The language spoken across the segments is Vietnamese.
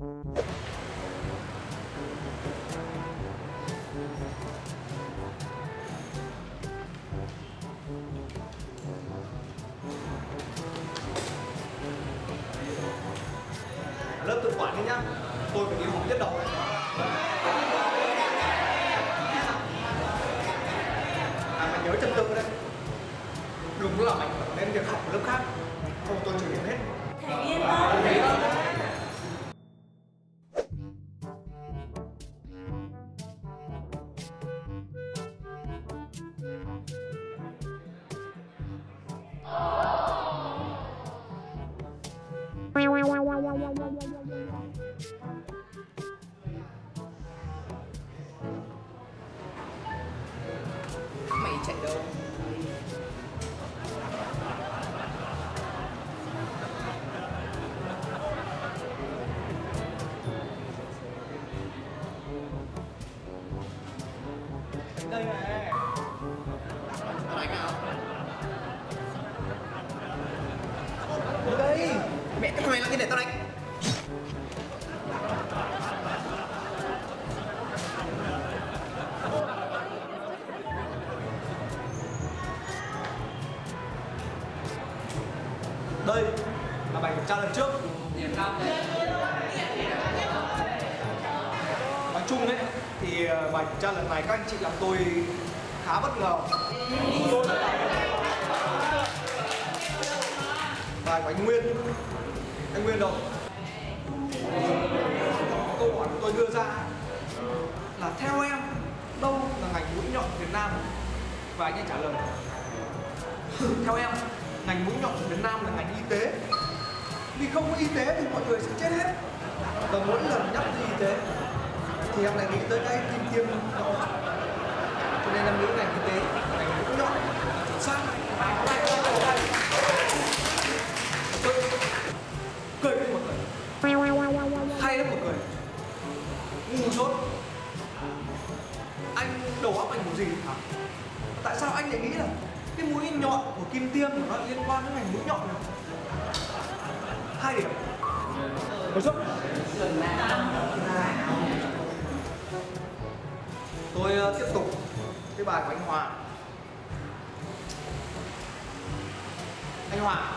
lớp tự quản đi nhá. Tôi phải đi họp tiết đầu. À mày nhớ trật tự đấy đừng làm ảnh hưởng đến việc học của lớp khác. Không tôi điểm hết. Thầy yên tâm. Đây này Đánh đây Mẹ cái mày làm gì để tao đánh? đây là bài kiểm tra lần trước bài chung đấy thì ờ, bài kiểm tra lần này các anh chị làm tôi khá bất ngờ. Bài của anh Nguyên. Anh Nguyên đâu? Câu hỏi của tôi đưa ra là theo em, đâu là ngành mũi nhọn Việt Nam? Và anh ấy trả lời. Theo em, ngành mũi nhọn của Việt Nam là ngành y tế. Vì không có y tế thì mọi người sẽ chết hết. Và mỗi lần nhắc đến y tế thì em lại nghĩ tới cái kim tiêm nhọn cho nên em nghĩ ngành kinh tế ngành mũi nhọn. Chính xác cười lên một cười hay lắm một cười ngu dốt. Anh đầu óc anh của gì hả? Tại sao anh lại nghĩ là cái mũi nhọn của kim tiêm của nó liên quan đến ngành mũi nhọn này? Hai điểm. Một chút. Tôi ờ, tiếp tục cái bài của anh Hòa. Anh Hòa,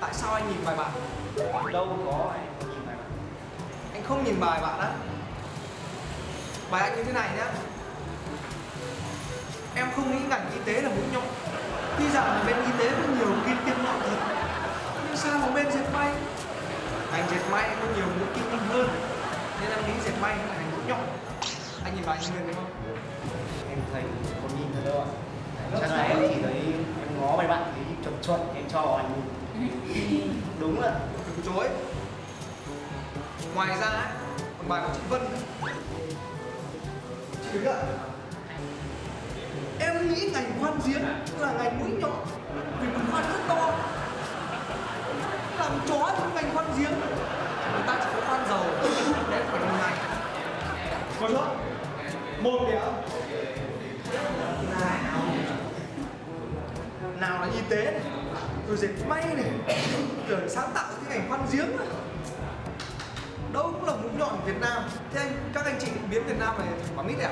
tại sao anh nhìn bài bạn? Đâu có anh không nhìn bạn. Anh không nhìn bài bạn á. Bài anh như thế này nhá. Em không nghĩ ngành y tế là mũi nhọn. Tuy rằng là bên y tế có nhiều kim tiêm nhọn thật nhưng sao mà bên dệt may? Ngành dệt may có nhiều mũi kim tiêm hơn, nên em nghĩ dệt may là ngành mũi nhọn anh nhìn bài anh nguyên thấy không? Em thấy không nhìn thật đâu ạ. Chắc là em chỉ thấy em ngó bài bạn thấy chuẩn chuẩn em cho anh nhìn. Đúng ạ. Từ chối. Ngoài ra ấy, còn bài của chị Vân. Nữa. chị đứng ạ. Em nghĩ ngành khoan giếng là ngành mũi nhọn. Vì mình khoan rất to. Làm chó trong ngành khoan giếng. Người ta chỉ có khoan dầu. Đấy phải ngành có chưa một điểm nào nào là y tế này. Rồi dệt may này. Rồi sáng tạo cái ngành khoan giếng này. đâu cũng là mũi nhọn Việt Nam. Thế anh các anh chị biến Việt Nam này thành mít à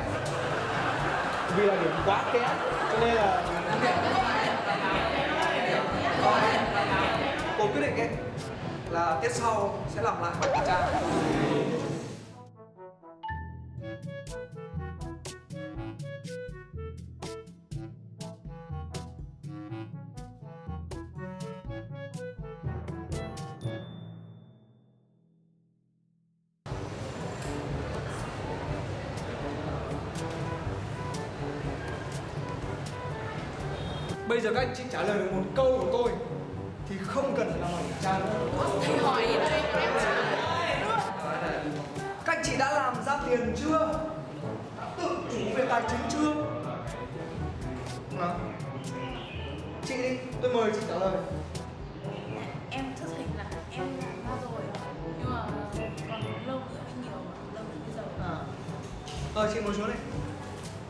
vì là điểm quá kém cho nên là tôi quyết định ấy là tiết sau sẽ làm lại bài kiểm tra Bây giờ các anh chị trả lời được một câu của tôi thì không cần phải làm bài kiểm tra nữa. Thầy hỏi gì đây? Em trả lời. Các anh chị đã làm ra tiền chưa? Đã tự chủ về tài chính chưa? Nào. Chị đi, tôi mời chị trả lời. Em thưa thầy là em làm ra rồi Nhưng mà còn lâu nữa mới nhiều Lâu nữa bây giờ À. Ờ, chị ngồi xuống đây.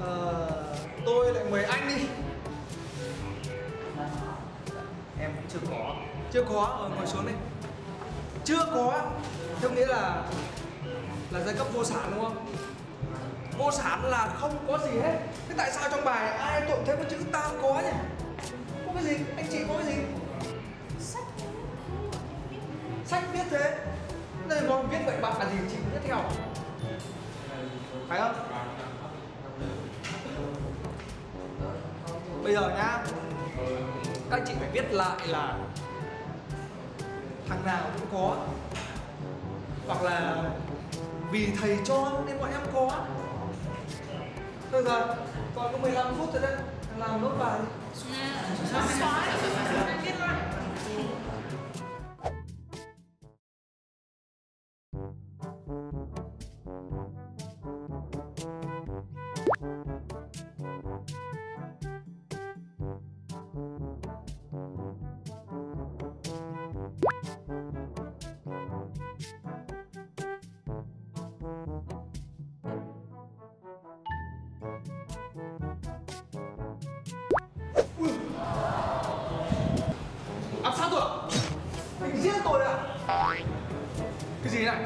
Ờ, tôi lại mời anh đi. Em cũng chưa có. Chưa có, ờ, ngồi xuống đây. chưa có theo nghĩa là là giai cấp vô sản đúng không? Vô sản là không có gì hết. Thế tại sao trong bài ai tụng thêm cái chữ ta có nhỉ? Có cái gì? Anh chị có cái gì? Sách. Sách viết thế. Đây còn viết vậy bạn là gì? Chị viết theo. Phải không? Bây giờ nhá kết lại là thằng nào cũng có hoặc là vì thầy cho nên bọn em có Thôi giờ còn có 15 phút rồi đấy làm nốt bài đi xóa gì này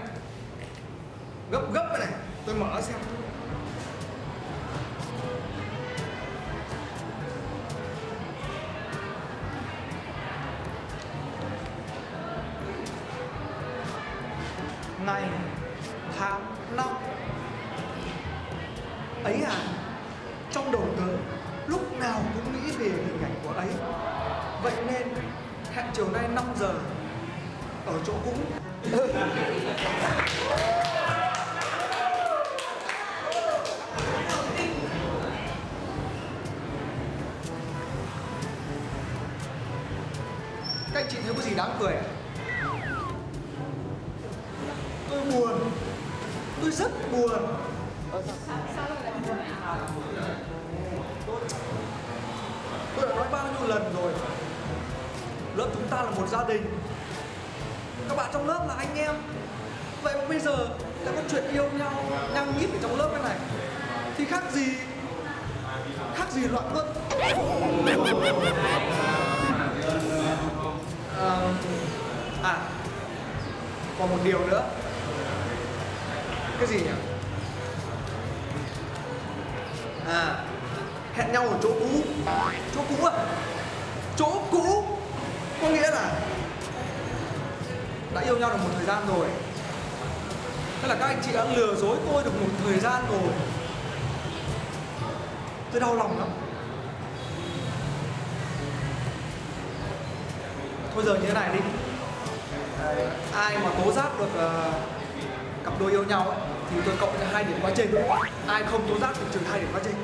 gấp gấp này, tôi mở xem. Ngày tháng năm ấy à trong đầu tớ, lúc nào cũng nghĩ về hình ảnh của ấy. Vậy nên, hẹn chiều nay 5 giờ ở chỗ cũ. Các anh chị thấy có gì đáng cười? Tôi buồn. Tôi rất buồn. Tôi đã nói bao nhiêu lần rồi? Lớp chúng ta là một gia đình các bạn trong lớp là anh em. Vậy mà bây giờ đã có chuyện yêu nhau nhăng nhít ở trong lớp cái này. Thì khác gì khác gì loạn luân? À, à còn một điều nữa. Cái gì nhỉ? À hẹn nhau ở chỗ cũ. Chỗ cũ à chỗ cũ có nghĩa là đã yêu nhau được một thời gian rồi. Thế là các anh chị đã lừa dối tôi được một thời gian rồi. Tôi đau lòng lắm. Thôi giờ như thế này đi. Ai mà tố giác được uh, cặp đôi yêu nhau ấy, Thì tôi cộng cho hai điểm quá trình. Ai không tố giác thì trừ hai điểm quá trình.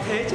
Thế!